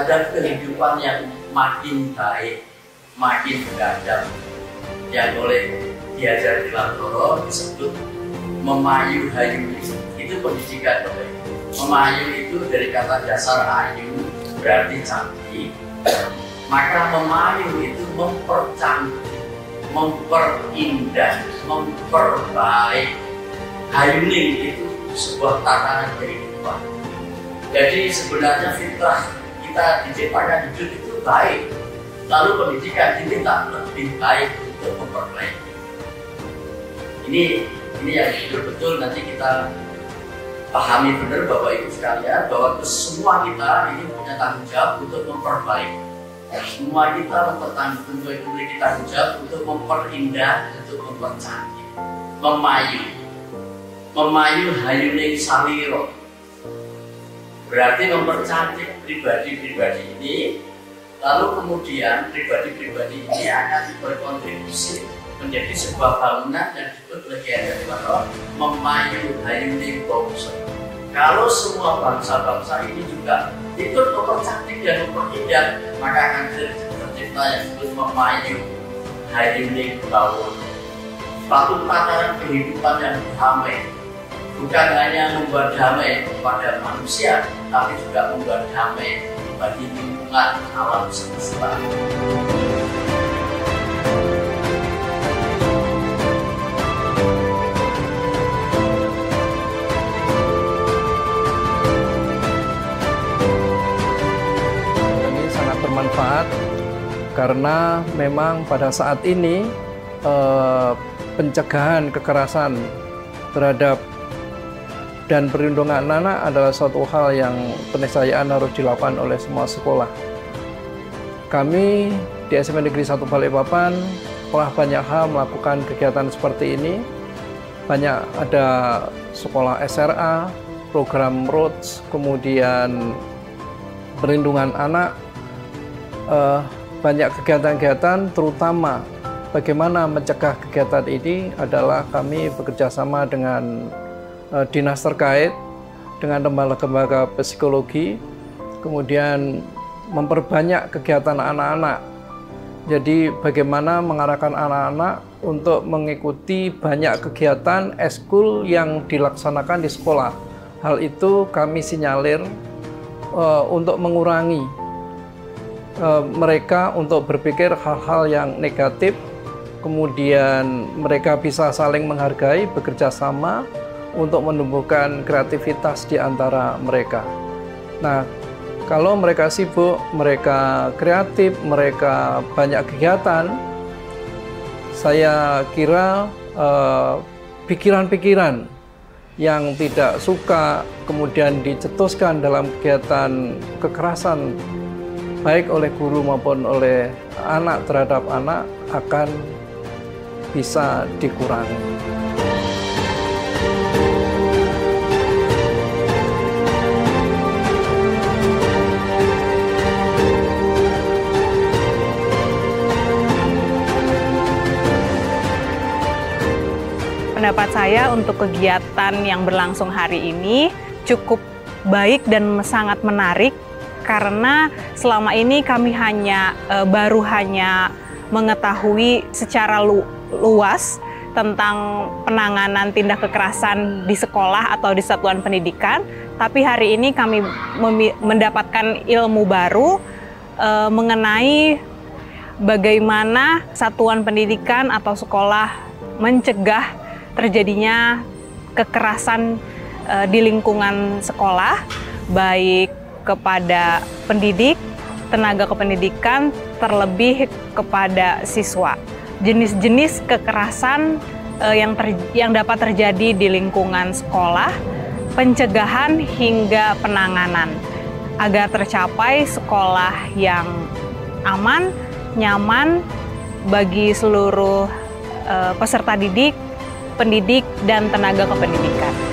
terhadap kehidupan yang makin baik, makin beradab yang oleh diajar di Lantoro disebut memayu hayu. Itu pendidikan Bapak Memayu itu dari kata dasar ayu berarti cantik. Maka memayu itu mempercantik memperindah memperbaik. Hayuning itu sebuah tatanan kehidupan. Jadi sebenarnya fitrah kita diciptakan hidup itu baik. Lalu pendidikan diminta lebih baik untuk memperbaiki. Ini ini yang betul-betul nanti kita pahami benar Bapak Ibu sekalian bahwa semua kita ini punya tanggung jawab untuk memperbaiki. Semua kita mempertanggung memiliki tanggung jawab untuk memperindah untuk mempercantik memayu. Memayu hayuning saliro berarti mempercantik pribadi-pribadi ini lalu kemudian pribadi-pribadi ini akan berkontribusi menjadi sebuah bangunan yang disebut oleh Kiai Dewanto memayu hayuning bangsa kalau semua bangsa-bangsa ini juga ikut mempercantik dan memperindah maka akan tercipta yang disebut memayu hayuning bangun suatu tataran kehidupan yang damai bukan hanya membuat damai kepada manusia, tapi juga membuat damai bagi lingkungan alam semesta. Ini sangat bermanfaat karena memang pada saat ini eh, pencegahan kekerasan terhadap dan perlindungan anak adalah suatu hal yang peniscayaan harus dilakukan oleh semua sekolah. Kami di SMA Negeri 1 Balikpapan telah banyak hal melakukan kegiatan seperti ini. Banyak ada sekolah SRA, program ROTS, kemudian perlindungan anak, eh, banyak kegiatan-kegiatan terutama bagaimana mencegah kegiatan ini adalah kami bekerjasama dengan dinas terkait dengan lembaga-lembaga psikologi, kemudian memperbanyak kegiatan anak-anak. Jadi bagaimana mengarahkan anak-anak untuk mengikuti banyak kegiatan eskul yang dilaksanakan di sekolah. Hal itu kami sinyalir uh, untuk mengurangi uh, mereka untuk berpikir hal-hal yang negatif, kemudian mereka bisa saling menghargai, bekerja sama, untuk menumbuhkan kreativitas di antara mereka. Nah, kalau mereka sibuk, mereka kreatif, mereka banyak kegiatan, saya kira pikiran-pikiran uh, yang tidak suka kemudian dicetuskan dalam kegiatan kekerasan baik oleh guru maupun oleh anak terhadap anak akan bisa dikurangi. Saya untuk kegiatan yang berlangsung hari ini cukup baik dan sangat menarik karena selama ini kami hanya e, baru hanya mengetahui secara lu, luas tentang penanganan tindak kekerasan di sekolah atau di satuan pendidikan, tapi hari ini kami mendapatkan ilmu baru e, mengenai bagaimana satuan pendidikan atau sekolah mencegah terjadinya kekerasan uh, di lingkungan sekolah, baik kepada pendidik, tenaga kependidikan, terlebih kepada siswa. Jenis-jenis kekerasan uh, yang ter, yang dapat terjadi di lingkungan sekolah, pencegahan hingga penanganan agar tercapai sekolah yang aman, nyaman bagi seluruh uh, peserta didik pendidik, dan tenaga kependidikan.